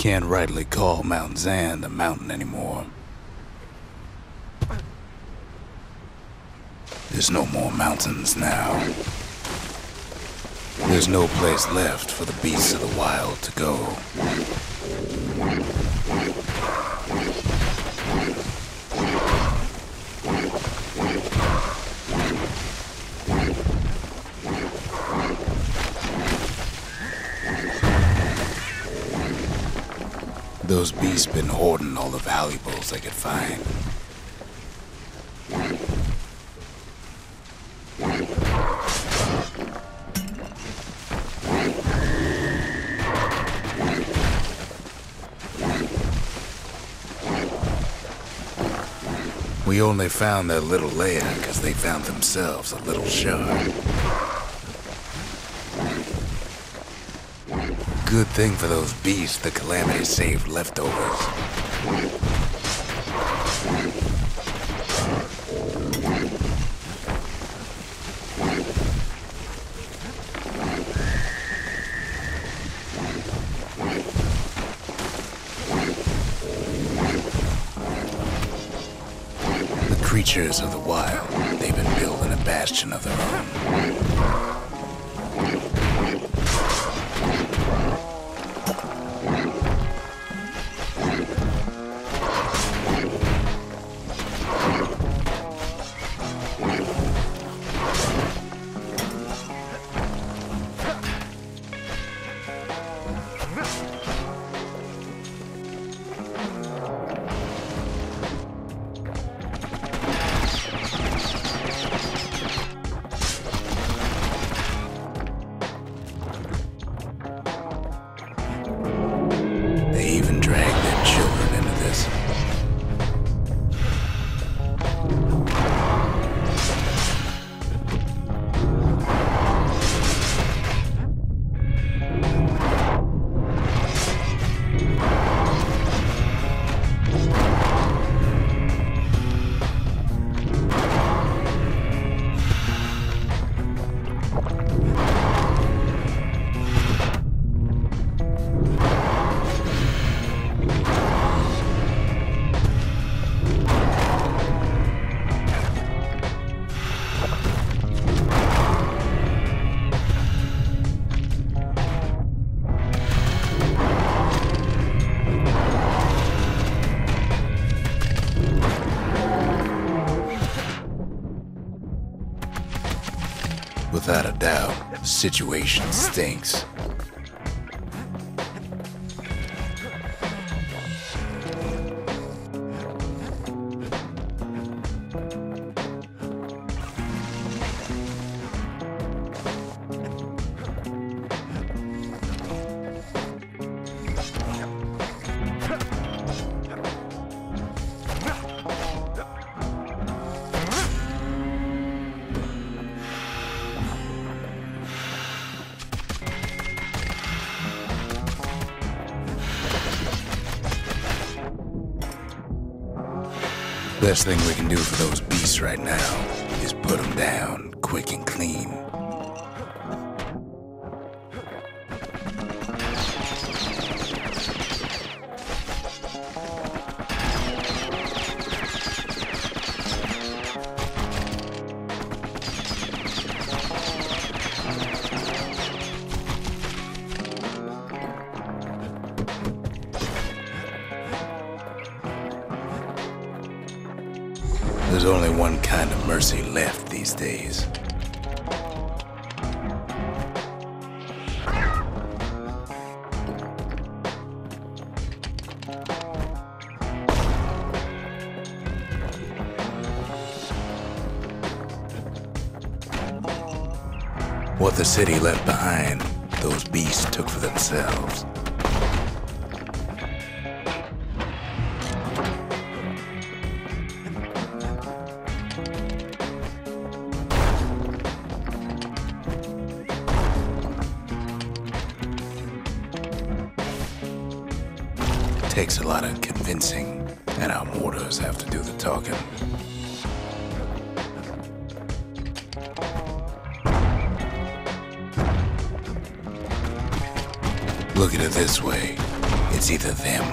can't rightly call Mount Zand the mountain anymore. There's no more mountains now. There's no place left for the beasts of the wild to go. Those beasts been hoarding all the valuables they could find. We only found their little lair because they found themselves a little shard. Good thing for those beasts the Calamity saved leftovers. The creatures of the wild, they've been building a bastion of their own. Without a doubt, the situation stinks. Best thing we can do for those beasts right now is put them down quick and clean. There's only one kind of mercy left these days. What the city left behind, those beasts took for themselves. Takes a lot of convincing, and our mortars have to do the talking. Look at it this way it's either them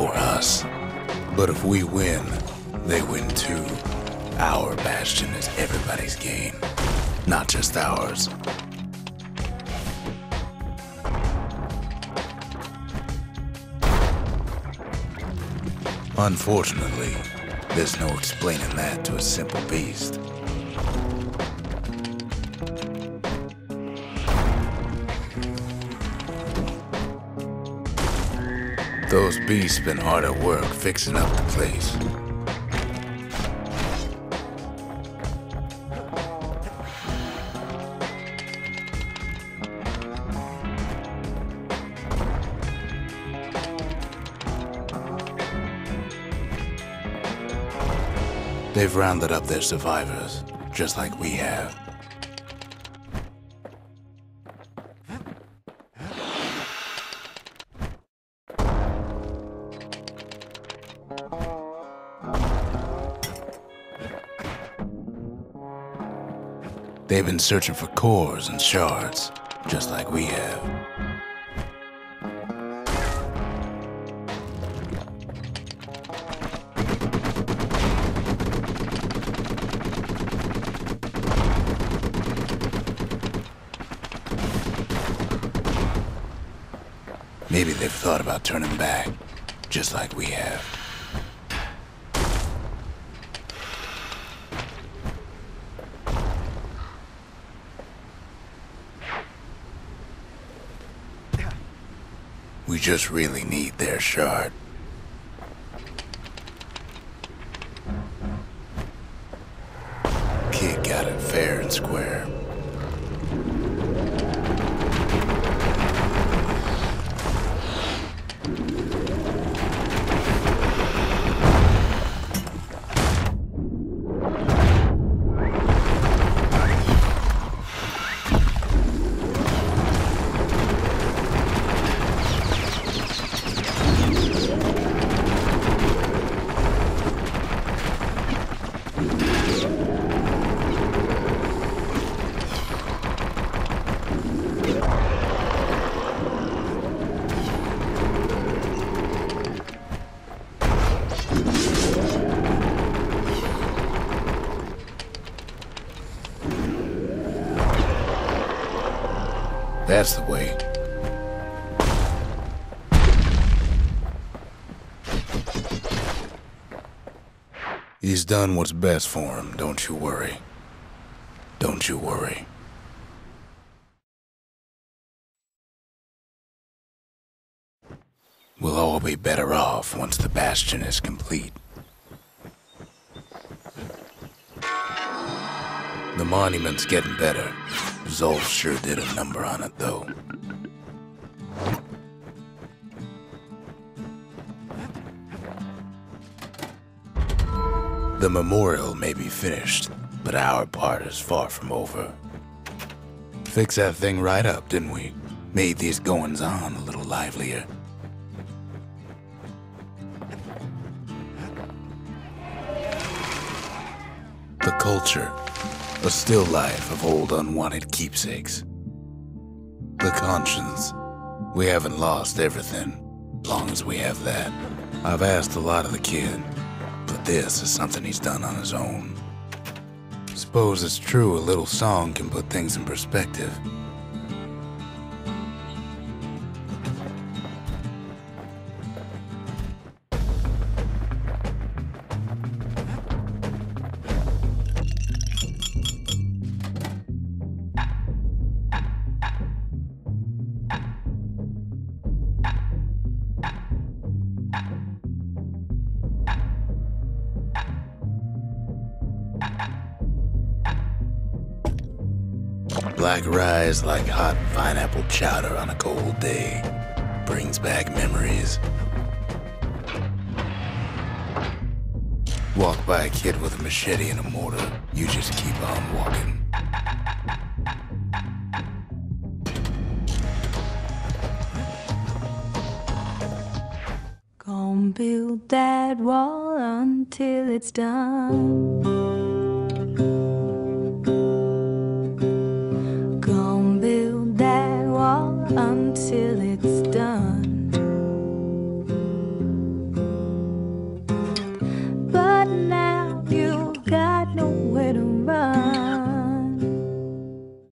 or us. But if we win, they win too. Our bastion is everybody's gain, not just ours. Unfortunately, there's no explaining that to a simple beast. Those beasts been hard at work fixing up the place. They've rounded up their survivors, just like we have. They've been searching for cores and shards, just like we have. Maybe they've thought about turning back, just like we have. We just really need their shard. Kid got it fair and square. That's the way. He's done what's best for him, don't you worry. Don't you worry. We'll all be better off once the Bastion is complete. The monument's getting better. Zulf sure did a number on it, though. The memorial may be finished, but our part is far from over. Fix that thing right up, didn't we? Made these goings on a little livelier. The culture a still life of old unwanted keepsakes. The conscience. We haven't lost everything, long as we have that. I've asked a lot of the kid, but this is something he's done on his own. Suppose it's true a little song can put things in perspective. Black rise like hot pineapple chowder on a cold day. Brings back memories. Walk by a kid with a machete and a mortar, you just keep on walking. Gonna build that wall until it's done.